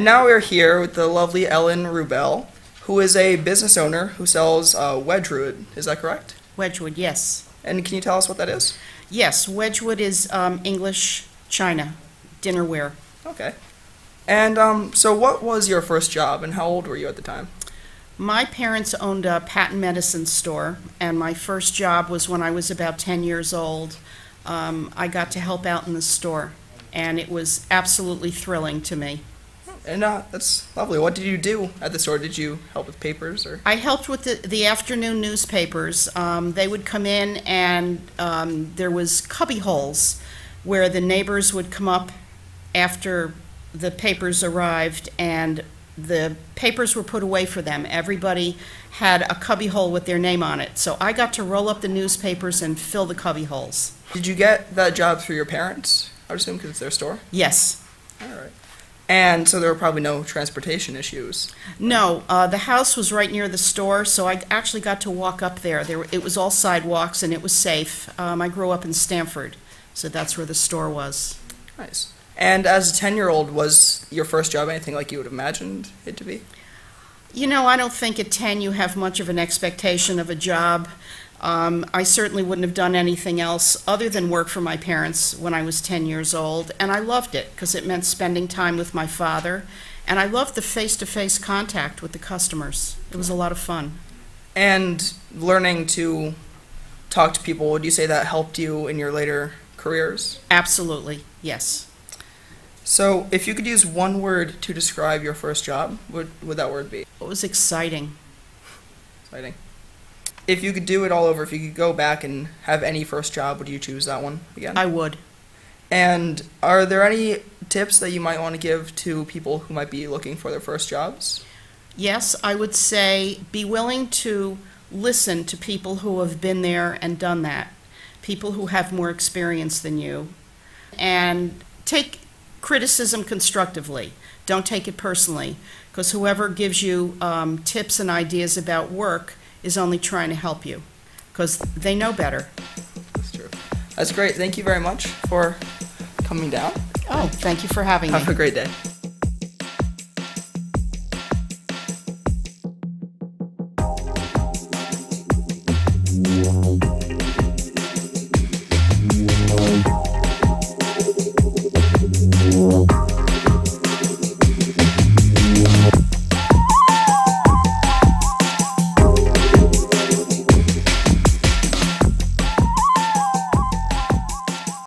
And now we're here with the lovely Ellen Rubel, who is a business owner who sells uh, Wedgwood. Is that correct? Wedgwood, yes. And can you tell us what that is? Yes, Wedgwood is um, English china, dinnerware. Okay. And um, so, what was your first job, and how old were you at the time? My parents owned a patent medicine store, and my first job was when I was about 10 years old. Um, I got to help out in the store, and it was absolutely thrilling to me. And uh, that's lovely. What did you do at the store? Did you help with papers or? I helped with the, the afternoon newspapers. Um, they would come in, and um, there was cubby holes where the neighbors would come up after the papers arrived, and the papers were put away for them. Everybody had a cubby hole with their name on it. So I got to roll up the newspapers and fill the cubby holes. Did you get that job through your parents? I would assume because it's their store. Yes. All right. And so there were probably no transportation issues. No, uh, the house was right near the store, so I actually got to walk up there. There, it was all sidewalks and it was safe. Um, I grew up in Stamford, so that's where the store was. Nice. And as a 10 year old, was your first job anything like you would have imagined it to be? You know, I don't think at 10 you have much of an expectation of a job. Um, I certainly wouldn't have done anything else other than work for my parents when I was 10 years old, and I loved it because it meant spending time with my father, and I loved the face to face contact with the customers. It was a lot of fun. And learning to talk to people, would you say that helped you in your later careers? Absolutely, yes. So, if you could use one word to describe your first job, what would that word be? It was exciting. Exciting. If you could do it all over, if you could go back and have any first job, would you choose that one again? I would. And are there any tips that you might want to give to people who might be looking for their first jobs? Yes, I would say be willing to listen to people who have been there and done that, people who have more experience than you, and take criticism constructively. Don't take it personally, because whoever gives you um, tips and ideas about work is only trying to help you, because they know better. That's true. That's great. Thank you very much for coming down. Oh, thank you for having me. Have a great day.